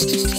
just, just.